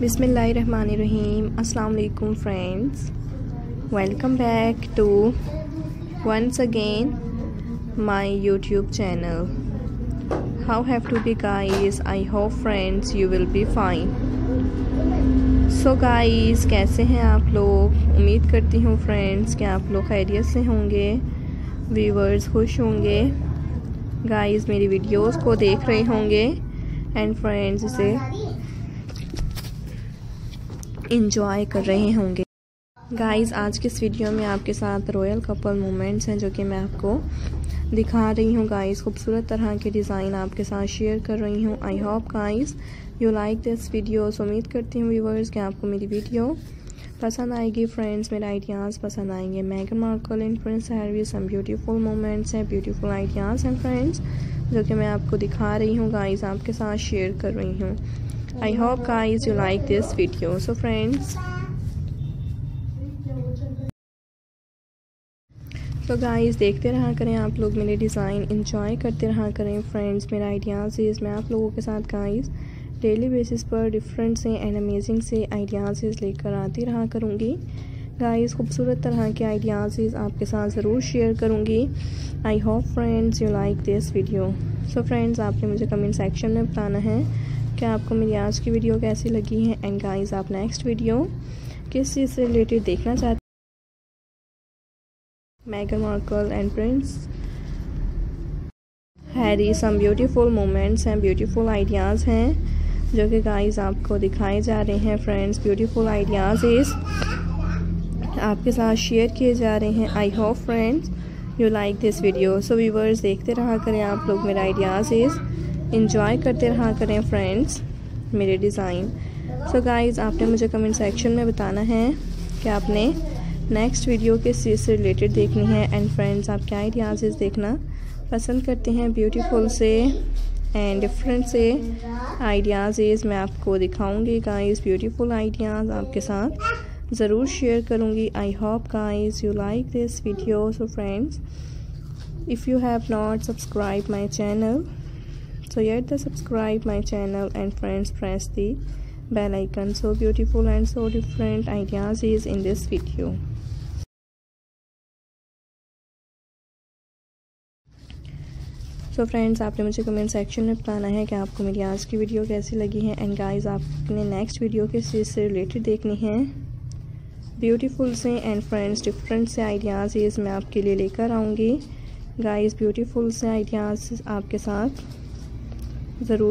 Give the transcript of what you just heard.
बिसमीम अलकुम friends. Welcome back to once again my YouTube channel. How have to be guys I hope friends you will be fine. So guys कैसे हैं आप लोग? उम्मीद करती हूँ फ्रेंड्स कि आप लोग खैरियत से होंगे व्यूवर्स खुश होंगे। गाइज़ मेरी वीडियोज़ को देख रहे होंगे। एंड फ्रेंड्स इसे इंजॉय कर रहे होंगे। गाइस आज के इस वीडियो में आपके साथ रॉयल कपल मोमेंट्स हैं जो कि मैं आपको दिखा रही हूँ। गाइस खूबसूरत तरह के डिज़ाइन आपके साथ शेयर कर रही हूँ। I hope guys you like this video उम्मीद करती हूँ व्यूवर्स कि आपको मेरी वीडियो पसंद आएगी। फ्रेंड्स मेरे आइडियाज़ पसंद आएँगे। मैगन Markle and prince Harry some beautiful moments हैं ब्यूटीफुल आइडियाज़ हैं फ्रेंड्स जो कि मैं आपको दिखा रही हूँ। गाइस आपके साथ शेयर कर रही हूँ। I hope guys you like this video. So friends, तो गाइस देखते रहा करें आप लोग मेरे डिज़ाइन इंजॉय करते रहा करें फ्रेंड्स मेरा आइडियाज़ इज़ मैं आप लोगों के साथ गाइस डेली बेसिस पर डिफरेंट से एंड अमेजिंग से आइडियाज़ लेकर आती रहा करूँगी. गाइस खूबसूरत तरह के आइडियाज़ आपके साथ ज़रूर शेयर करूँगी. I hope friends you like this video so friends आपने मुझे कमेंट सेक्शन में बताना है. क्या आपको मेरी आज की वीडियो कैसी लगी है? एंड गाइस आप नेक्स्ट वीडियो किस चीज़ से रिलेटेड देखना चाहते मैगन Markle and prince Harry some beautiful moments हैं ब्यूटीफुल आइडियाज़ हैं, जो कि गाइस आपको दिखाए जा रहे हैं फ्रेंड्स ब्यूटीफुल आइडियाज़ इस आपके साथ शेयर किए जा रहे हैं। I hope friends you like this video so viewers देखते रहा करें आप लोग मेरा आइडियाज़ इज़ इंजॉय करते रहा करें फ्रेंड्स मेरे डिज़ाइन सो गाइस आपने मुझे कमेंट सेक्शन में बताना है कि आपने नेक्स्ट वीडियो किस चीज़ से रिलेटेड देखनी है. एंड फ्रेंड्स आप क्या आइडियाज़ देखना पसंद करते हैं? ब्यूटीफुल से एंड डिफरेंट से आइडियाज़ मैं आपको दिखाऊँगी गाइस ब्यूटीफुल आइडियाज़ आपके साथ ज़रूर शेयर करूँगी. I hope guys you like this video so friends if you have not subscribe my channel so yet the subscribe my channel and friends, press the bell icon. So beautiful and so different ideas is in this video. So so friends आपने मुझे comment section में बताना है कि आपको मेरी आज की वीडियो कैसी लगी है? एंड गाइस आपने नेक्स्ट वीडियो किस चीज़ से रिलेटेड देखनी है? ब्यूटीफुल से एंड फ्रेंड्स डिफरेंट से आइडियाज़ मैं आपके लिए लेकर आऊँगी। गाइस ब्यूटीफुल से आइडियाज़ आपके साथ ज़रूर।